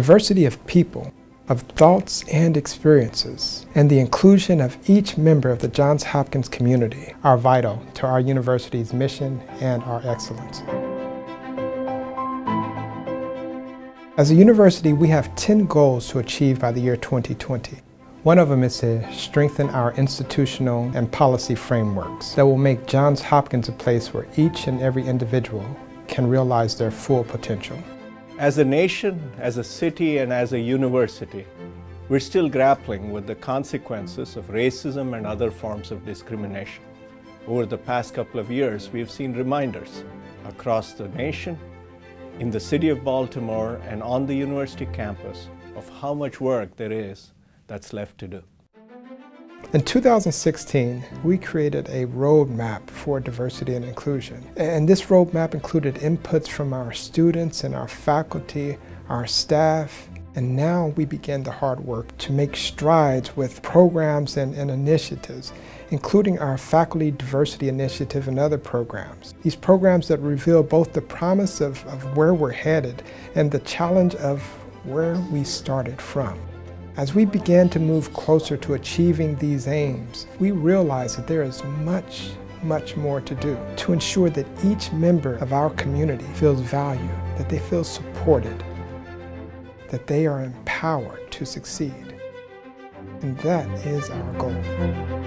Diversity of people, of thoughts and experiences, and the inclusion of each member of the Johns Hopkins community are vital to our university's mission and our excellence. As a university, we have 10 goals to achieve by the year 2020. One of them is to strengthen our institutional and policy frameworks that will make Johns Hopkins a place where each and every individual can realize their full potential. As a nation, as a city, and as a university, we're still grappling with the consequences of racism and other forms of discrimination. Over the past couple of years, we've seen reminders across the nation, in the city of Baltimore, and on the university campus of how much work there is that's left to do. In 2016, we created a roadmap for diversity and inclusion. And this roadmap included inputs from our students and our faculty, our staff, and now we begin the hard work to make strides with programs and, and, initiatives, including our Faculty Diversity Initiative and other programs. These programs that reveal both the promise of, of where we're headed and the challenge of where we started from. As we began to move closer to achieving these aims, we realized that there is much, much more to do to ensure that each member of our community feels valued, that they feel supported, that they are empowered to succeed. And that is our goal.